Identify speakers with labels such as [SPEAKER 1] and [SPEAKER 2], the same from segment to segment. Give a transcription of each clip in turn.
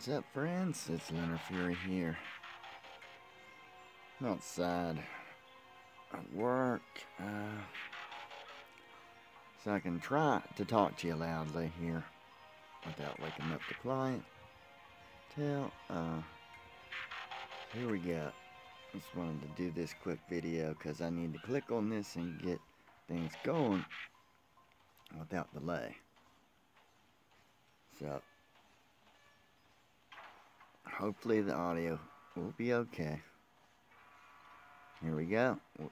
[SPEAKER 1] What's up, friends? It's Lunar Fury here. I'm outside at work, uh, so I can try to talk to you loudly here without waking up the client. Tell, uh, here we go. Just wanted to do this quick video because I need to click on this and get things going without delay. So, hopefully the audio will be okay. Here we go. We're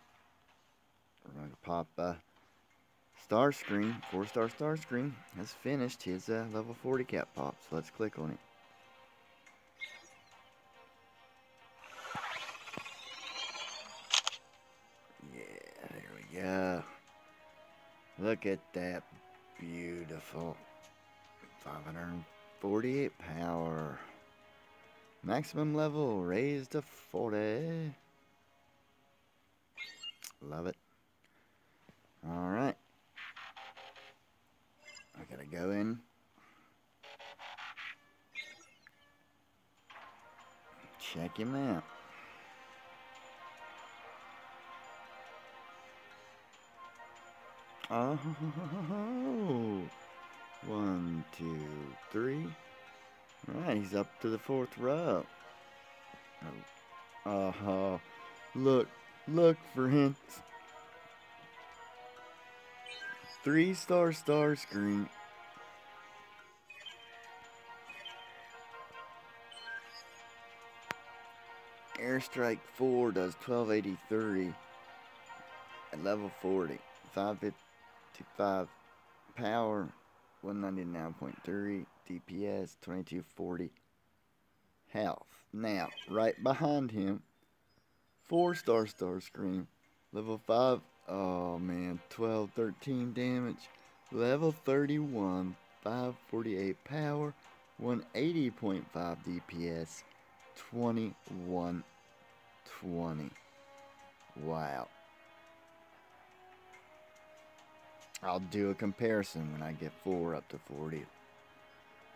[SPEAKER 1] going to pop a Starscream, four star Starscream has finished his uh, level 40 cap pop. So let's click on it. Yeah, there we go. Look at that beautiful 548 power. Maximum level raised to 40. Love it. Alright. I gotta go in. Check him out. Oh, one, two, three. All right, he's up to the fourth row. Oh, uh, look, look for hints. Three star Starscream. Airstrike 4 does 1283 at level 40. 555 power, 199.3 DPS, 2240 health. Now, right behind him, 4 star Starscream, level 5, oh man, 12, 13 damage, level 31, 548 power, 180.5 DPS, 2120. Wow. I'll do a comparison when I get 4 up to 40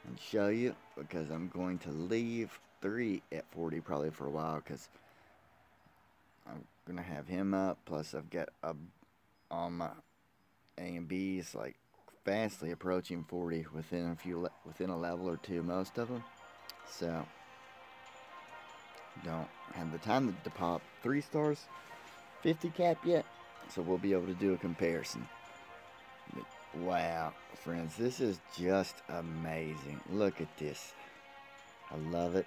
[SPEAKER 1] and show you because I'm going to leave 3 at 40 probably for a while because I'm going to have him up plus I've got a, all my A and B's like fastly approaching 40 within a few within a level or two most of them so don't have the time to pop 3 stars 50 cap yet so we'll be able to do a comparison Wow, friends, this is just amazing. Look at this. I love it.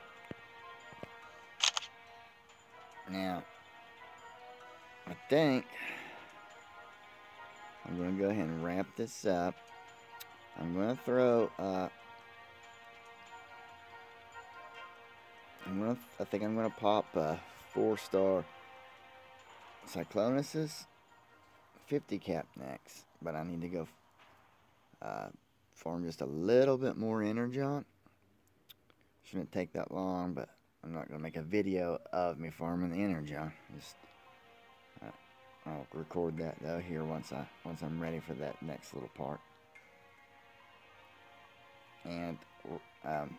[SPEAKER 1] Now, I think I'm going to go ahead and wrap this up. I'm going to throw, uh, I'm going to, I think I'm going to pop a four-star Cyclonus's 50 cap next, but I need to go uh, form just a little bit more energy energon. Shouldn't take that long, but I'm not going to make a video of me farming the energon. Just uh, I'll record that though here once I once I'm ready for that next little part. And um,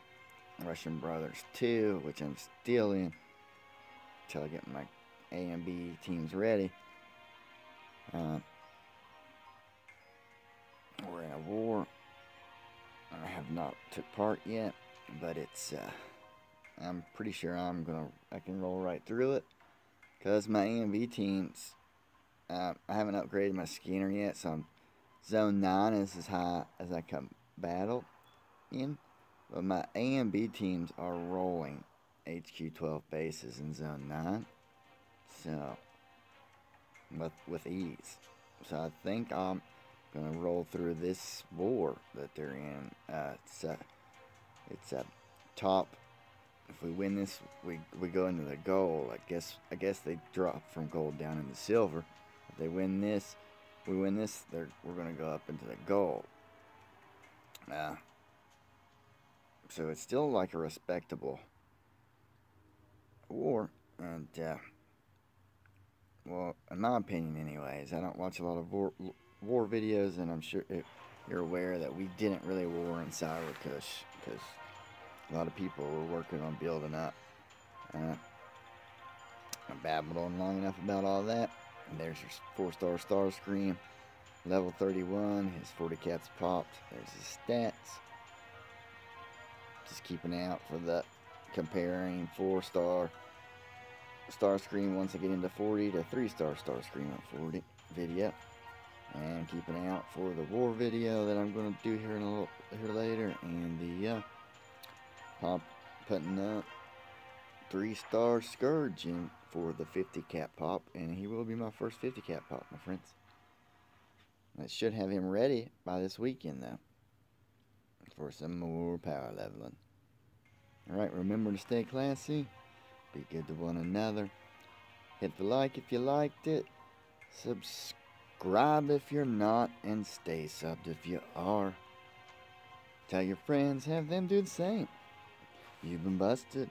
[SPEAKER 1] Russian Brothers 2, which I'm still in until I get my A and B teams ready. Uh, we're in a war. I have not took part yet, but it's, uh, I'm pretty sure I'm gonna, I can roll right through it. Because my AMV teams, uh, I haven't upgraded my scanner yet, so I'm, zone 9 is as high as I can battle in. But my A and B teams are rolling HQ 12 bases in zone 9. So, with, with ease. So I think I'm gonna roll through this war that they're in. Uh, it's a, it's a top. If we win this, we we go into the gold. I guess I guess they drop from gold down into silver. If they win this, we win this. They're we're gonna go up into the gold. Uh, so it's still like a respectable war, and uh, well, in my opinion, anyways, I don't watch a lot of war war videos, and I'm sure you're aware that we didn't really war in Cyber because a lot of people were working on building up. Uh, I babbled on long enough about all that. And there's your four-star Starscream. Level 31, his 40 cats popped. There's his stats. Just keeping out for the comparing four-star Starscream once I get into 40 to three-star Starscream on 40 video. And keeping out for the war video that I'm going to do here in a little here later. And the uh, pop putting up three-star Scourge in for the 50 cap pop. And he will be my first 50 cap pop, my friends. I should have him ready by this weekend, though, for some more power leveling. Alright, remember to stay classy, be good to one another, hit the like if you liked it, subscribe if you're not, and stay subbed if you are. Tell your friends, have them do the same. You've been busted.